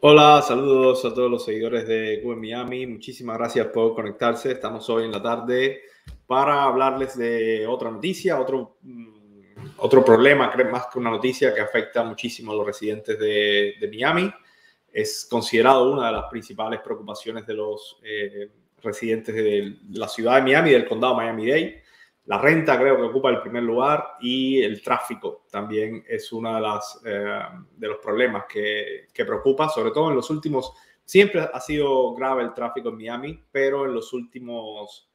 Hola, saludos a todos los seguidores de Google Miami. Muchísimas gracias por conectarse. Estamos hoy en la tarde para hablarles de otra noticia, otro, mm, otro problema, más que una noticia que afecta muchísimo a los residentes de, Miami. Es considerado una de las principales preocupaciones de los eh, residentes de la ciudad de Miami, del condado Miami-Dade. La renta creo que ocupa el primer lugar y el tráfico también es uno de, eh, de los problemas que, que, preocupa, sobre todo en los últimos, siempre ha sido grave el tráfico en Miami, pero en los últimos,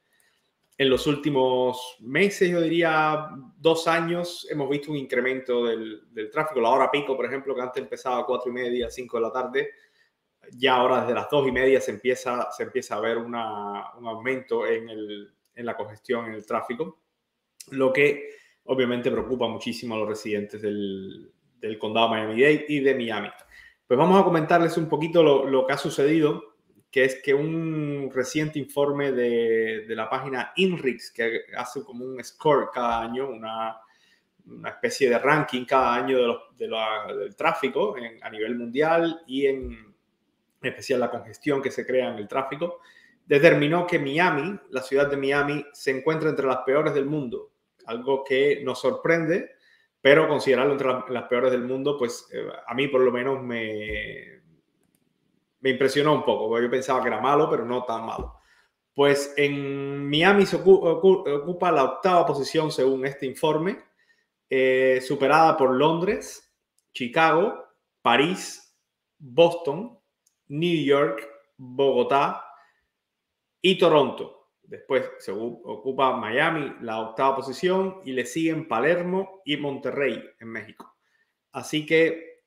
en los últimos meses, yo diría dos años, hemos visto un incremento del, del tráfico. La hora pico, por ejemplo, que antes empezaba a cuatro y media, cinco de la tarde, ya ahora desde las dos y media se empieza, se empieza a ver una, un aumento en, el, en la congestión, en el tráfico lo que obviamente preocupa muchísimo a los residentes del, del condado Miami-Dade y de Miami. Pues vamos a comentarles un poquito lo, lo, que ha sucedido, que es que un reciente informe de, de, la página INRIX, que hace como un score cada año, una, una especie de ranking cada año de los, de del tráfico a nivel mundial y en especial la congestión que se crea en el tráfico, determinó que Miami, la ciudad de Miami, se encuentra entre las peores del mundo algo que nos sorprende, pero considerarlo entre las, peores del mundo, pues eh, a mí por lo menos me, me impresionó un poco, yo pensaba que era malo, pero no tan malo. Pues en Miami se ocupa la octava posición según este informe, eh, superada por Londres, Chicago, París, Boston, New York, Bogotá y Toronto. Después se ocupa Miami, la octava posición, y le siguen Palermo y Monterrey en México. Así que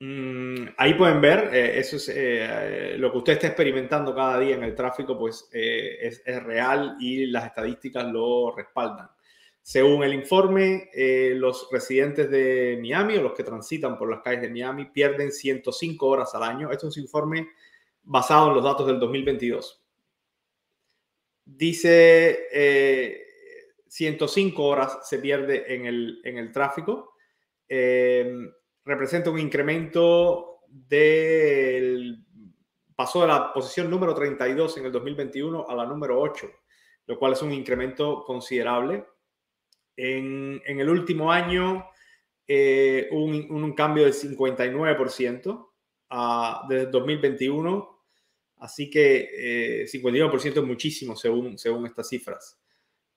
mmm, ahí pueden ver, eh, eso es eh, lo que usted está experimentando cada día en el tráfico, pues eh, es, es, real y las estadísticas lo respaldan. Según el informe, eh, los residentes de Miami o los que transitan por las calles de Miami pierden 105 horas al año. Esto es un informe basado en los datos del 2022 Dice eh, 105 horas se pierde en el, en el tráfico. Eh, representa un incremento del... Pasó de la posición número 32 en el 2021 a la número 8, lo cual es un incremento considerable. En, en el último año, eh, un, un, cambio del 59% a, desde 2021 Así que eh, 51% es muchísimo según, según estas cifras.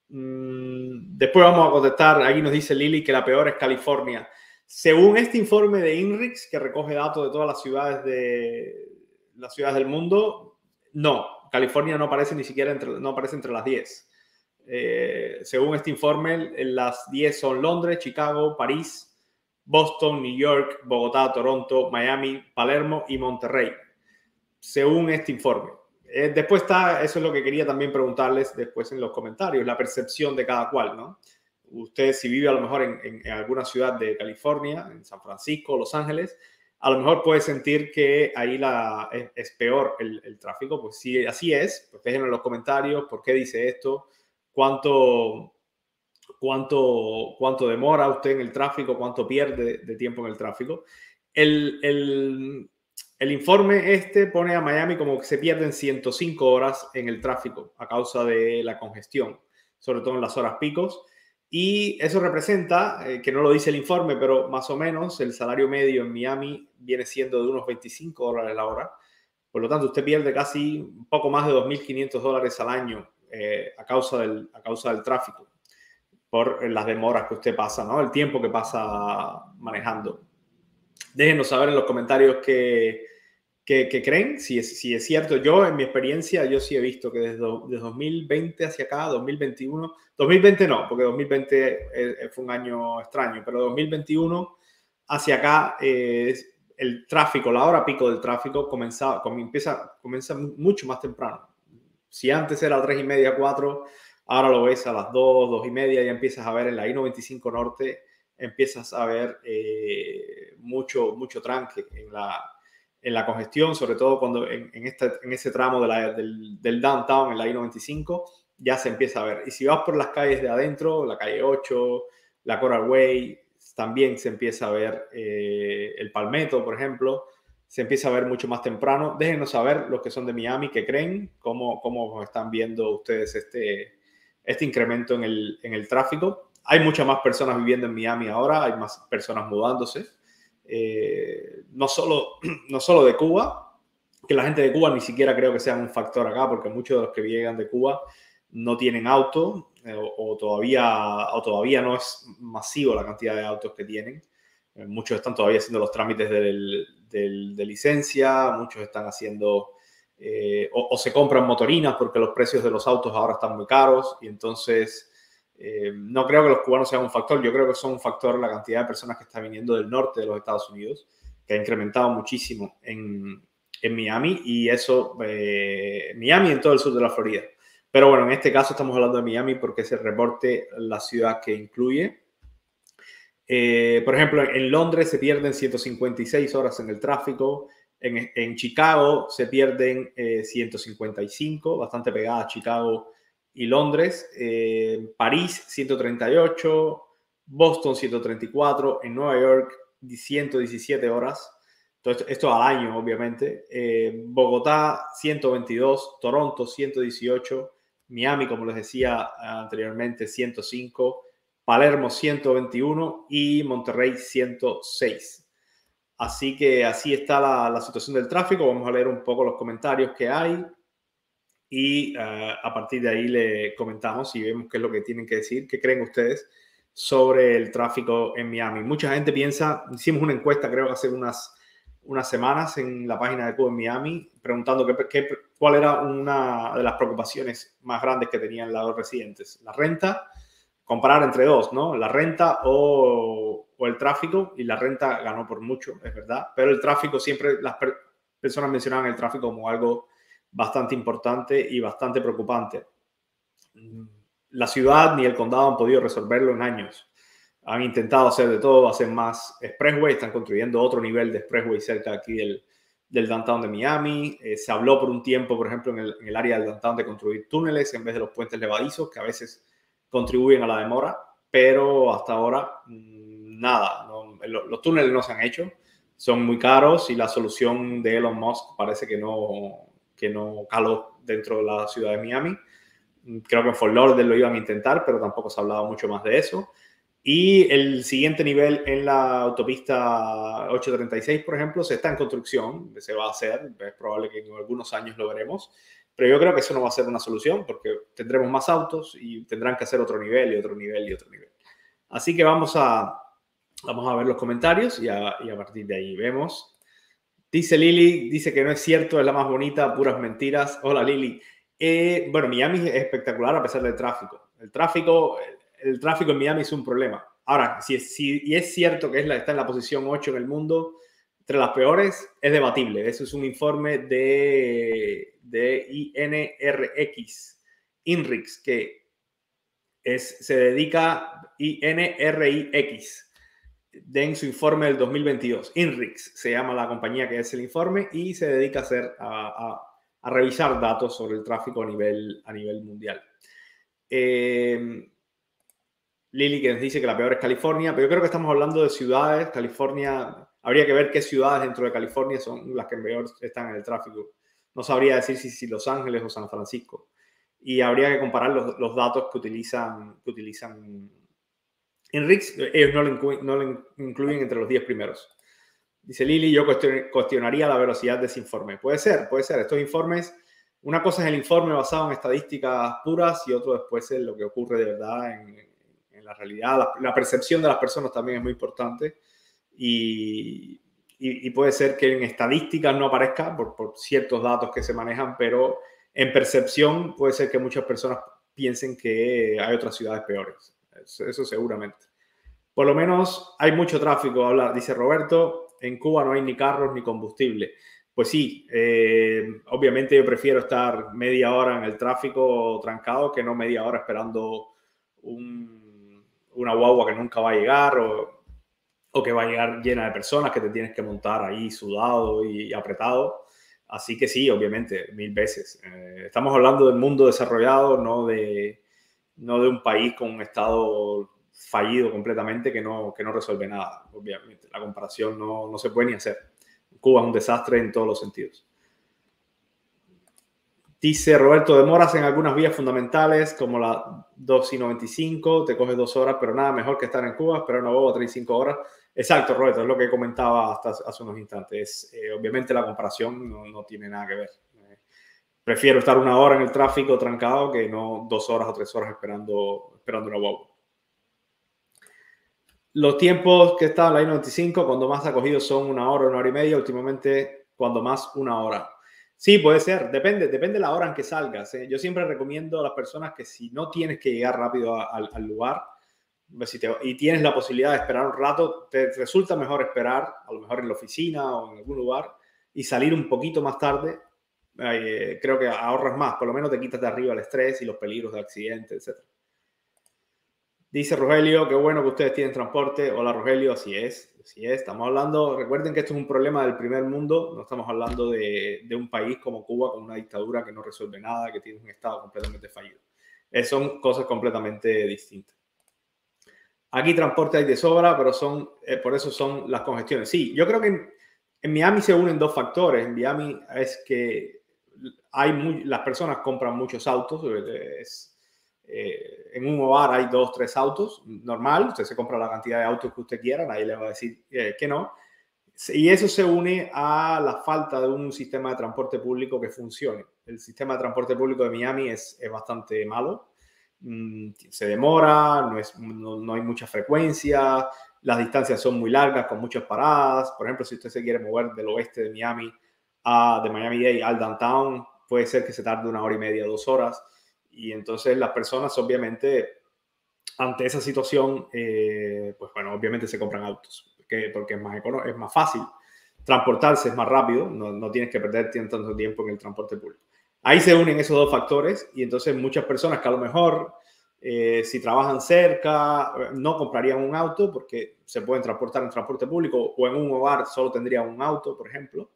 Mm, después vamos a contestar, aquí nos dice Lili que la peor es California. Según este informe de INRIX, que recoge datos de todas las ciudades, de, las ciudades del mundo, no, California no aparece ni siquiera entre, no aparece entre las 10. Eh, según este informe, las 10 son Londres, Chicago, París, Boston, New York, Bogotá, Toronto, Miami, Palermo y Monterrey según este informe. Eh, después está, eso es lo que quería también preguntarles después en los comentarios, la percepción de cada cual, ¿no? Usted si vive a lo mejor en, alguna ciudad de California, en San Francisco, Los Ángeles, a lo mejor puede sentir que ahí la, es, peor el, el, tráfico. Pues si así es, pues déjenlo en los comentarios por qué dice esto, cuánto, cuánto, cuánto demora usted en el tráfico, cuánto pierde de tiempo en el tráfico. El, el, el informe este pone a Miami como que se pierden 105 horas en el tráfico a causa de la congestión, sobre todo en las horas picos. Y eso representa, eh, que no lo dice el informe, pero más o menos el salario medio en Miami viene siendo de unos 25 dólares la hora. Por lo tanto, usted pierde casi un poco más de 2.500 dólares al año eh, a, causa del, a causa del tráfico, por las demoras que usted pasa, ¿no? El tiempo que pasa manejando. Déjenos saber en los comentarios que, que, creen, si es, si es cierto. Yo, en mi experiencia, yo sí he visto que desde, desde 2020 hacia acá, 2021, 2020 no, porque 2020 eh, fue un año extraño, pero 2021 hacia acá, eh, el tráfico, la hora pico del tráfico comenzaba, comienza, comienza mucho más temprano. Si antes era a 3 y media, 4, ahora lo ves a las 2, 2 y media, ya empiezas a ver en la I-95 Norte, empiezas a ver eh, mucho, mucho tranque en la, en la congestión, sobre todo cuando en, este, en ese tramo del, del, downtown, en la I-95, ya se empieza a ver. Y si vas por las calles de adentro, la calle 8, la Coral Way, también se empieza a ver eh, el Palmetto, por ejemplo, se empieza a ver mucho más temprano. Déjenos saber los que son de Miami, qué creen, cómo, cómo están viendo ustedes este, este incremento en el, en el tráfico. Hay muchas más personas viviendo en Miami ahora, hay más personas mudándose. Eh, no, solo, no solo de Cuba, que la gente de Cuba ni siquiera creo que sea un factor acá, porque muchos de los que llegan de Cuba no tienen auto eh, o, todavía, o todavía no es masivo la cantidad de autos que tienen. Eh, muchos están todavía haciendo los trámites de licencia, muchos están haciendo eh, o, se compran motorinas porque los precios de los autos ahora están muy caros y entonces eh, no creo que los cubanos sean un factor, yo creo que son un factor la cantidad de personas que están viniendo del norte de los Estados Unidos, que ha incrementado muchísimo en, en Miami y eso, eh, Miami en todo el sur de la Florida. Pero bueno, en este caso estamos hablando de Miami porque es el reporte la ciudad que incluye. Eh, por ejemplo, en Londres se pierden 156 horas en el tráfico. En, Chicago se pierden 155, eh, bastante pegada a Chicago y Londres. Eh, París 138, Boston 134, en Nueva York 117 horas. Esto, esto al año, obviamente. Bogotá 122, Toronto 118, Miami, como les decía anteriormente, 105. Palermo 121 y Monterrey 106. Así que así está la, situación del tráfico. Vamos a leer un poco los comentarios que hay y eh, a partir de ahí le comentamos y vemos qué es lo que tienen que decir, qué creen ustedes sobre el tráfico en Miami. Mucha gente piensa, hicimos una encuesta creo hace unas, unas semanas en la página de Cuba en Miami, preguntando qué, cuál era una de las preocupaciones más grandes que tenían los residentes, la renta comparar entre dos, ¿no? La renta o, el tráfico, y la renta ganó por mucho, es verdad, pero el tráfico siempre, las personas mencionaban el tráfico como algo bastante importante y bastante preocupante. La ciudad ni el condado han podido resolverlo en años. Han intentado hacer de todo, hacer más expressway, están construyendo otro nivel de expressway cerca aquí del, del downtown de Miami. Eh, se habló por un tiempo, por ejemplo, en el, en el área del downtown de construir túneles en vez de los puentes levadizos, que a veces contribuyen a la demora, pero hasta ahora mm, nada, los, túneles no se han hecho, son muy caros y la solución de Elon Musk parece que no, que no caló dentro de la ciudad de Miami. Creo que en Fort Lauderdale lo iban a intentar, pero tampoco se ha hablado mucho más de eso. Y el siguiente nivel en la autopista 836, por ejemplo, se está en construcción, se va a hacer, es probable que en algunos años lo veremos. Pero yo creo que eso no va a ser una solución porque tendremos más autos y tendrán que hacer otro nivel y otro nivel y otro nivel. Así que vamos a, vamos a ver los comentarios y a, y a partir de ahí vemos. Dice Lili, dice que no es cierto, es la más bonita, puras mentiras. Hola Lili. Eh, bueno, Miami es espectacular a pesar del tráfico. El tráfico, el, tráfico en Miami es un problema. Ahora, si, y es cierto que está en la posición 8 en el mundo, entre las peores, es debatible. Eso es un informe de de INRX, INRIX, que es, se dedica INRIX, den su informe del 2022. INRIX se llama la compañía que es el informe y se dedica a, hacer, a, revisar datos sobre el tráfico a nivel, a nivel mundial. Eh, Lili que nos dice que la peor es California, pero yo creo que estamos hablando de ciudades. California, habría que ver qué ciudades dentro de California son las que peor están en el tráfico no sabría decir si, si, Los Ángeles o San Francisco. Y habría que comparar los, los datos que utilizan, que utilizan en RIX. Ellos no lo, incluyen entre los 10 primeros. Dice Lili, yo cuestionaría la velocidad de ese informe. Puede ser, puede ser. Estos informes, una cosa es el informe basado en estadísticas puras y otro después es lo que ocurre de verdad en, la realidad. La, percepción de las personas también es muy importante. Y, puede ser que en estadísticas no aparezca por, ciertos datos que se manejan, pero en percepción puede ser que muchas personas piensen que hay otras ciudades peores. Eso, seguramente. Por lo menos hay mucho tráfico, habla, dice Roberto. En Cuba no hay ni carros ni combustible. Pues sí, eh, obviamente yo prefiero estar media hora en el tráfico trancado que no media hora esperando un, una guagua que nunca va a llegar o o que va a llegar llena de personas que te tienes que montar ahí sudado y apretado. Así que sí, obviamente, mil veces. Eh, estamos hablando del mundo desarrollado, no de, no de un país con un estado fallido completamente que no, que no resuelve nada, obviamente. La comparación no, no se puede ni hacer. Cuba es un desastre en todos los sentidos. Dice Roberto, demoras en algunas vías fundamentales como la 2 y 95, te coges dos horas, pero nada mejor que estar en Cuba, esperar una boba 3 y 5 horas. Exacto, Roberto, es lo que comentaba hasta hace unos instantes. Eh, obviamente la comparación no, no, tiene nada que ver. Prefiero estar una hora en el tráfico trancado que no dos horas o tres horas esperando, esperando una boba. Los tiempos que está la I-95, cuando más acogidos son una hora, una hora y media, últimamente cuando más una hora. Sí, puede ser, depende, depende de la hora en que salgas. ¿eh? Yo siempre recomiendo a las personas que si no tienes que llegar rápido al lugar pues, si y tienes la posibilidad de esperar un rato, te resulta mejor esperar, a lo mejor en la oficina o en algún lugar, y salir un poquito más tarde. Eh, creo que ahorras más, por lo menos te quitas de arriba el estrés y los peligros de accidente, etc. Dice Rogelio, qué bueno que ustedes tienen transporte. Hola Rogelio, así es. Sí, estamos hablando, recuerden que esto es un problema del primer mundo, no estamos hablando de, un país como Cuba con una dictadura que no resuelve nada, que tiene un Estado completamente fallido. Es, son cosas completamente distintas. Aquí transporte hay de sobra, pero son, eh, por eso son las congestiones. Sí, yo creo que en, Miami se unen dos factores. En Miami es que hay las personas compran muchos autos, es, eh, en un hogar hay dos, tres autos, normal, usted se compra la cantidad de autos que usted quiera, nadie le va a decir eh, que no. Y eso se une a la falta de un sistema de transporte público que funcione. El sistema de transporte público de Miami es, es bastante malo, mm, se demora, no, es, no, hay mucha frecuencia, las distancias son muy largas con muchas paradas. Por ejemplo, si usted se quiere mover del oeste de Miami de Miami-Dade al downtown, puede ser que se tarde una hora y media, dos horas. Y entonces las personas obviamente ante esa situación, eh, pues bueno, obviamente se compran autos, porque, porque es, más es más fácil transportarse, es más rápido, no, no tienes que perder tanto tiempo en el transporte público. Ahí se unen esos dos factores y entonces muchas personas que a lo mejor eh, si trabajan cerca no comprarían un auto porque se pueden transportar en transporte público o en un hogar solo tendrían un auto, por ejemplo,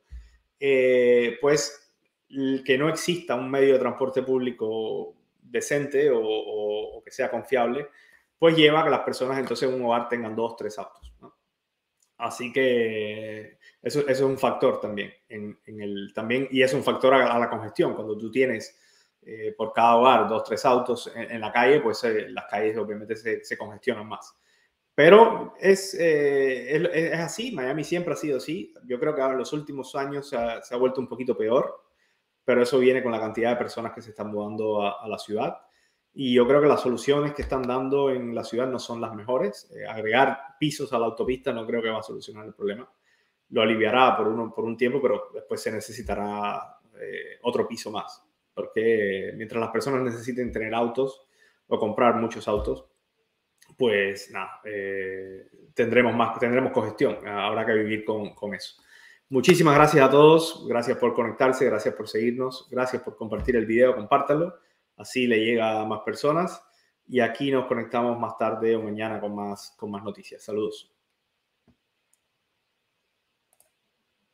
eh, pues que no exista un medio de transporte público decente o, que sea confiable, pues lleva a que las personas entonces en un hogar tengan dos, tres autos. Así que eso, es un factor también, en, el, también y es un factor a, la congestión. Cuando tú tienes eh, por cada hogar dos, tres autos en, la calle, pues eh, las calles obviamente se, congestionan más. Pero es, eh, es, es, así, Miami siempre ha sido así. Yo creo que en los últimos años se ha, se ha vuelto un poquito peor pero eso viene con la cantidad de personas que se están mudando a, la ciudad. Y yo creo que las soluciones que están dando en la ciudad no son las mejores. Eh, agregar pisos a la autopista no creo que va a solucionar el problema. Lo aliviará por, uno, por un tiempo, pero después se necesitará eh, otro piso más. Porque mientras las personas necesiten tener autos o comprar muchos autos, pues nada, eh, tendremos más, tendremos congestión. Habrá que vivir con, con eso. Muchísimas gracias a todos, gracias por conectarse, gracias por seguirnos, gracias por compartir el video, compártanlo, así le llega a más personas y aquí nos conectamos más tarde o mañana con más, con más noticias. Saludos.